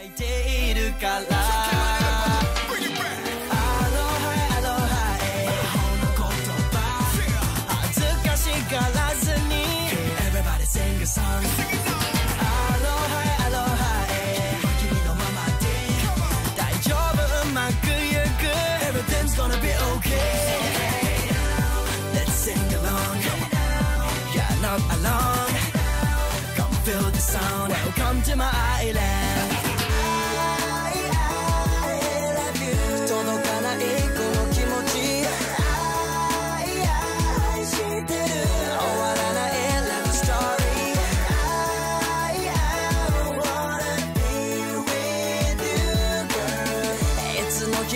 along You're good you're Everything's gonna be okay Let's sing along. Yeah not alone Come feel the sound. Welcome to my island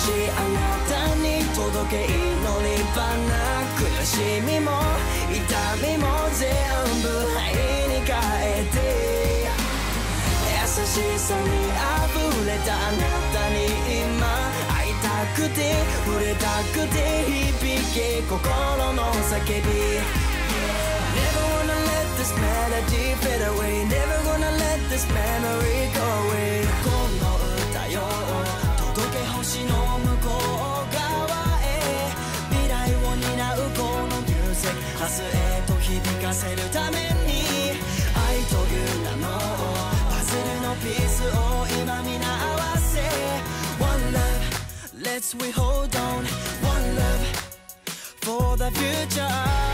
しいあなたに届け祈り花苦しみも痛みも全部愛に変えて優しさに溢れたあなたに今会いたくて触れたくて響け心の叫び Never wanna let this melody fade away Never gonna let this memory スへと響かせるために愛という名のパズルのピースを今皆合わせ One love Let's we hold on One love for the future